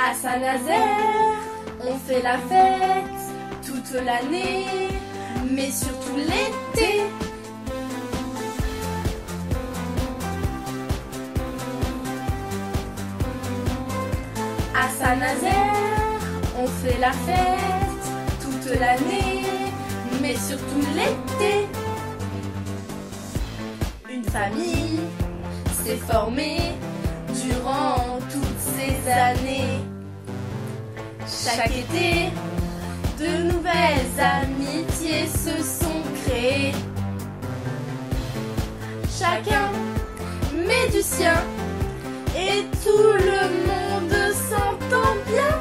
À Saint-Nazaire, on fait la fête toute l'année, mais surtout l'été. À Saint-Nazaire, on fait la fête toute l'année, mais surtout l'été. Une famille s'est formée durant toutes ces années. Chaque été, de nouvelles amitiés se sont créées. Chacun met du sien et tout le monde s'entend bien.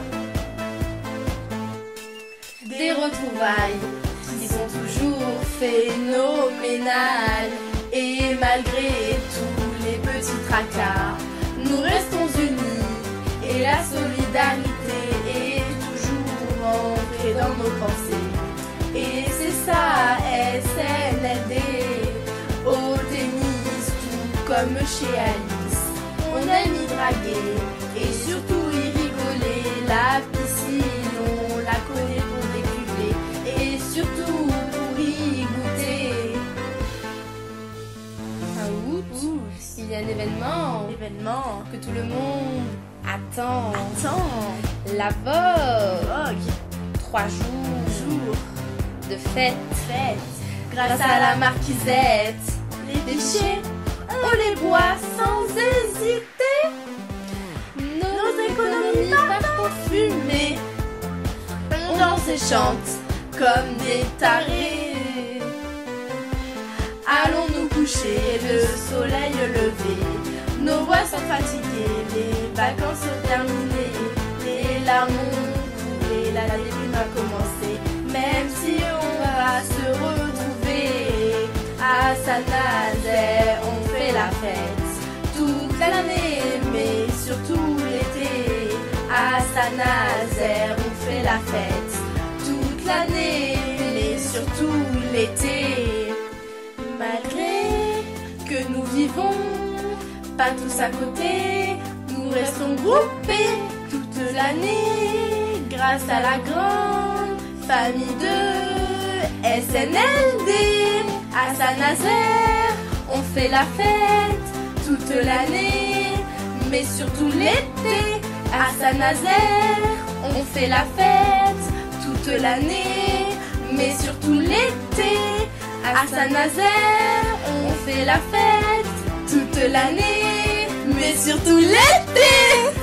Des retrouvailles qui sont toujours phénoménales et malgré tous les petits tracas, comme chez Alice. On aime y draguer et surtout y rigoler. La piscine, on la connaît pour décuver et surtout pour y goûter. Fin août, il y a un événement, Événement. que tout le monde attend. Attends. La Vogue. Vogue. Trois jours Jour. de fête. Fête. Grâce à la marquisette. Les déchets, on les boit sans hésiter. Nos économies partent en fumée. On danse et chante comme des tarés. Allons nous coucher, le soleil levé. Nos voix sont fatiguées, les vacances terminées. Les larmes ont la déprime a commencé. Même si on va se retrouver à la toute l'année, mais surtout l'été. À Saint-Nazaire, on fait la fête toute l'année, mais surtout l'été. Malgré que nous vivons pas tous à côté, nous restons groupés toute l'année grâce à la grande famille de SNLD. À Saint-Nazaire, on fait la fête toute l'année, mais surtout l'été. À Saint-Nazaire, on fait la fête toute l'année, mais surtout l'été. À Saint-Nazaire, on fait la fête toute l'année, mais surtout l'été.